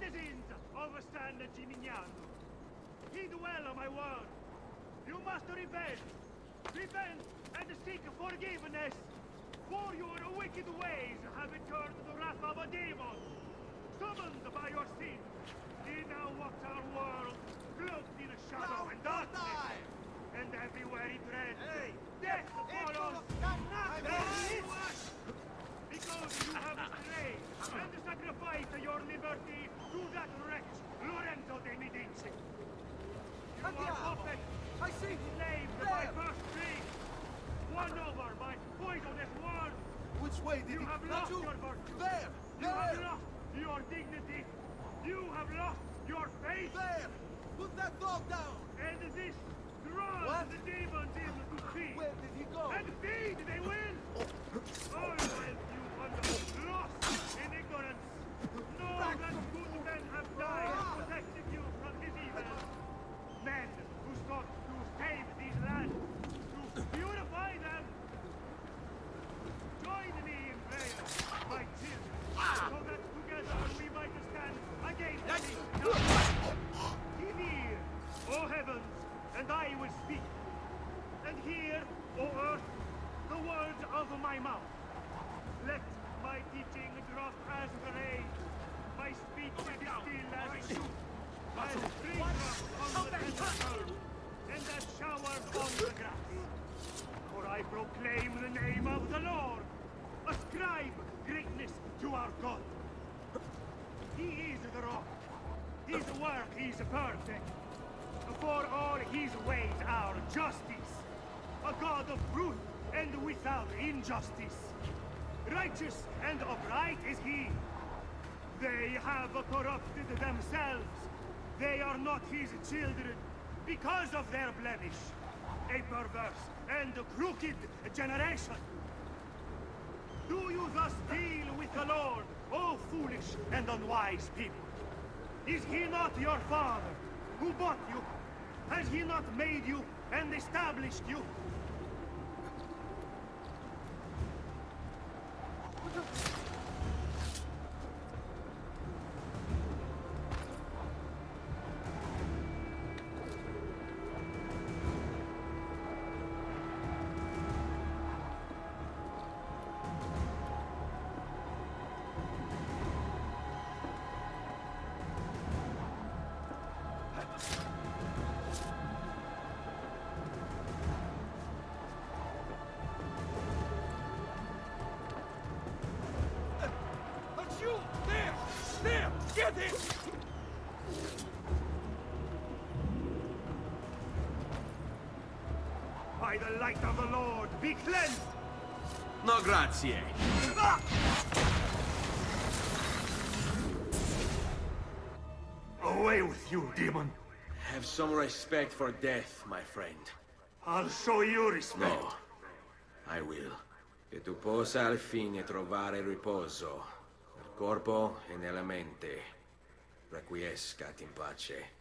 of San Gimignano. Heed well of my word. You must repent. Repent and seek forgiveness. For your wicked ways have incurred the wrath of a demon. Summoned by your sin, he now walks our world, cloaked in shadow and darkness. And everywhere he treads, Hey! death follows. Because you have strayed and sacrificed your liberty to that wretch, Lorenzo de Medici. You are puppet, I see! enslaved by first drink, won over by poisonous words. Which way did You he... have lost you! your virtue. There! You have lost your dignity. You have lost your faith. There! Put that dog down! And this draws What? the demons in to feed. Where did he go? And feed they will. Oh. Oh, All while you wander lost in ignorance. Proclaim the name of the Lord. Ascribe greatness to our God. He is the rock. His work is perfect. For all his ways are justice. A God of truth and without injustice. Righteous and upright is he. They have corrupted themselves. They are not his children because of their blemish. A perverse and crooked generation. Do you thus deal with the Lord, O foolish and unwise people? Is he not your father, who bought you? Has he not made you and established you? By the light of the Lord, be cleansed! No grazie. Away with you, demon! Have some respect for death, my friend. I'll show you respect. No. I will. Che tu possa al fine trovare riposo. Nel corpo e nella mente. Requiescat in pace.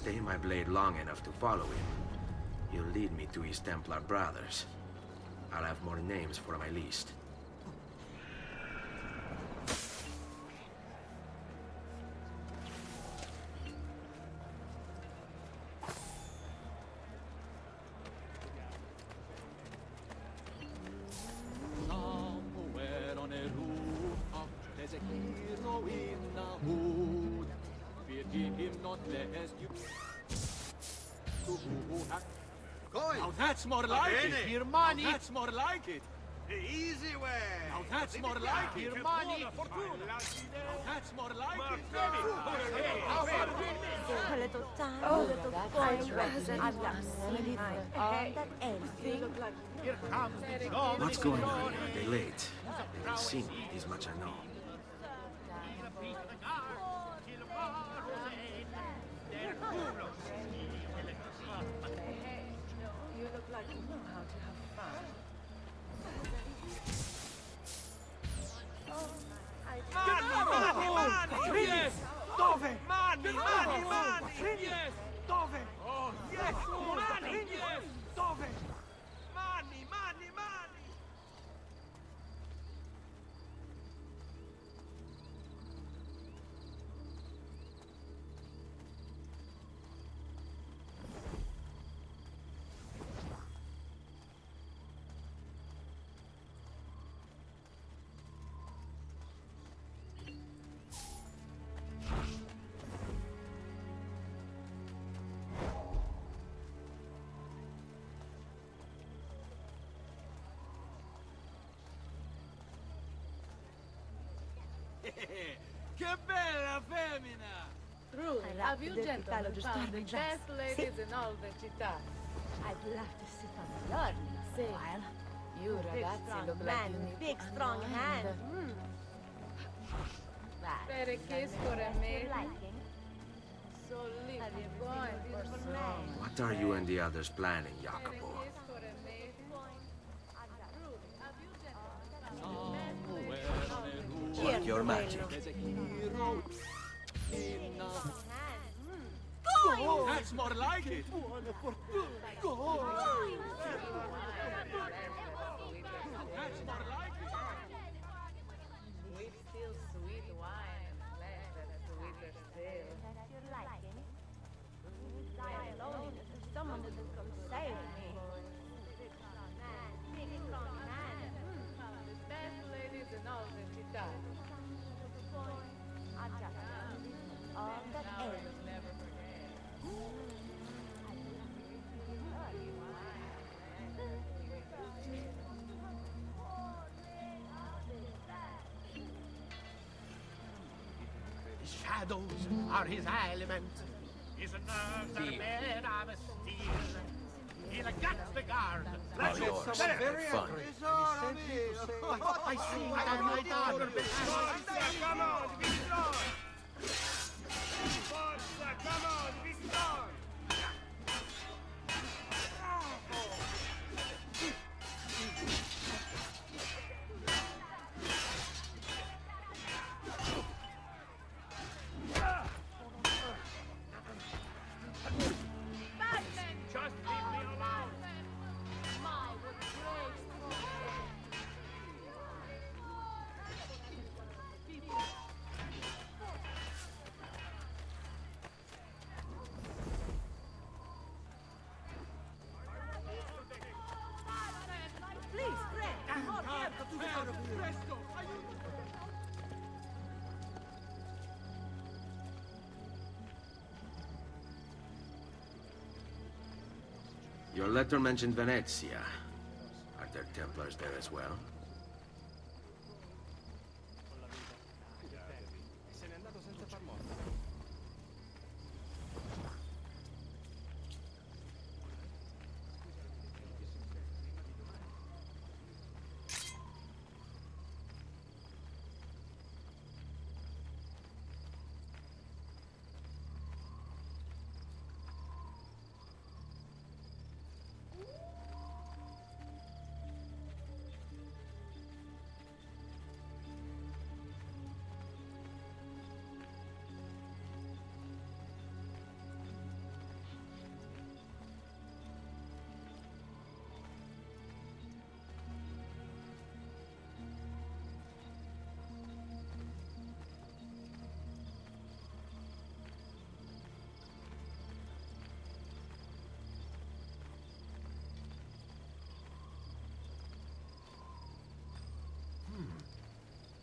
Stay my blade long enough to follow him, he'll lead me to his Templar brothers. I'll have more names for my list. Going! Now that's more like it, bene. Hermani. Now that's more like it. Easy way. Now that's more like it. Money, fortuna. Now that's more like it. A little time, a little coin, I've got silly all that anything. What's going on? Are they late? They didn't see me. This much I know. Che bella femmina! Truly, I a love few gentlemen found the best ladies in all the città. I'd love to sit on your knee for a while. You Big ragazzi strong look man, like you need big strong hand. unwind. Right. Mm. Per a kiss for a Just maiden. So live Have you ever going seen a for beautiful man? What are you and the others planning, Per Jacopo? Roof, Chi è Work your magic. there's a hero in a... Strong hand. That's more like it. That's more like it. Sweet still sweet wine and Shadows are his element. His nerves are made of steel. He'll gut the guard. All yours. Have fun. I see that my daughter Come on, be strong. Forza, come on, Your letter mentioned Venezia. Are there Templars there as well?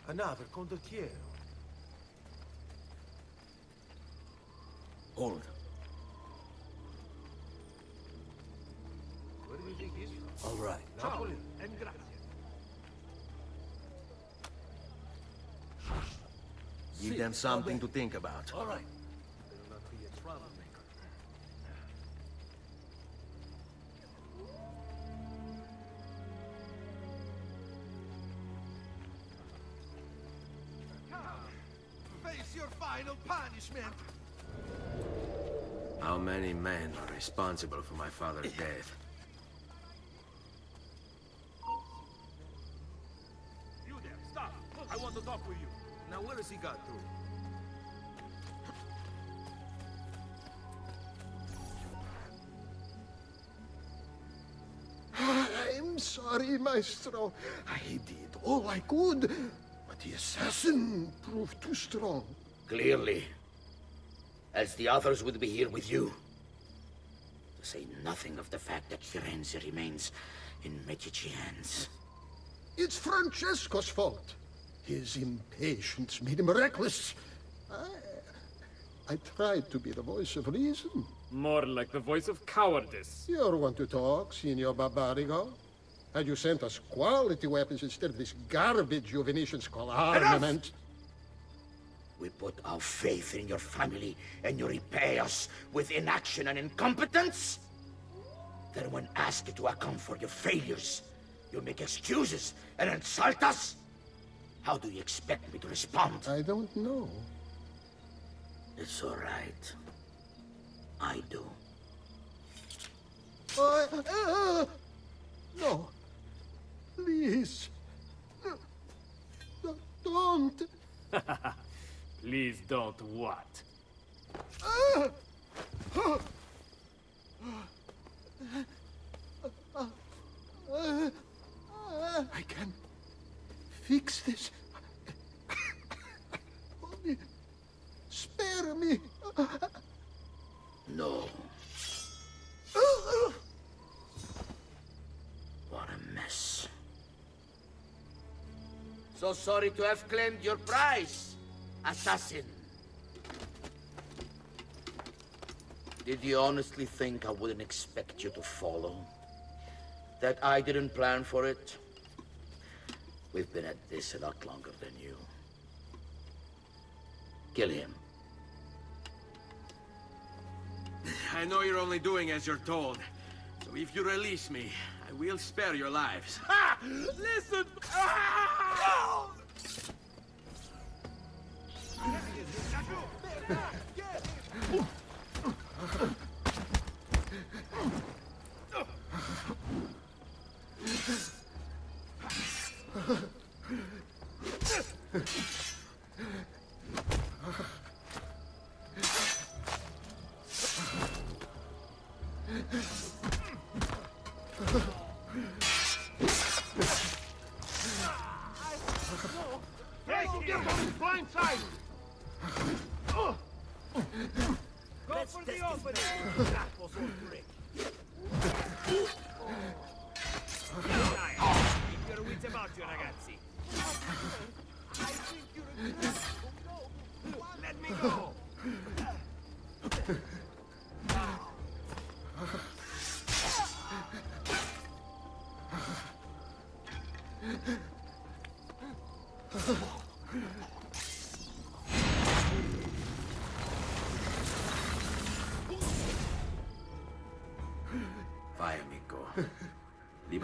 Another condottiero. Hold. Where do you think he's from? All right. Napoli and Give them something to think about. All right. Will not be a trouble. Punishment. How many men are responsible for my father's death? You there, stop! I want to talk with you. Now where has he got through? I'm sorry, Maestro. I did all I could, but the assassin proved too strong. Clearly. Else the others would be here with you. To say nothing of the fact that Firenze remains in Medici hands. It's Francesco's fault. His impatience made him reckless. I, I tried to be the voice of reason. More like the voice of cowardice. You're one to talk, Signor Barbarigo. Had you sent us quality weapons instead of this garbage you Venetians call armament? We put our faith in your family, and you repay us with inaction and incompetence? Then when asked to account for your failures, you make excuses and insult us? How do you expect me to respond? I don't know. It's all right. I do. Uh, uh, no. Please. No, Don't. Please don't what? I can fix this. Only spare me. No. What a mess. So sorry to have claimed your prize, assassin. Did you honestly think I wouldn't expect you to follow? That I didn't plan for it? We've been at this a lot longer than you. Kill him. I know you're only doing as you're told. So if you release me, I will spare your lives. Ha! Listen! Ah! Hey, get on his blind side! Go for the opening! That was all trick. Dai, keep your wits about you, ragazzi. I think you're a good...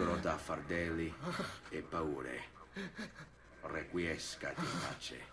Libero da fardelli e paure. Requiescati in pace.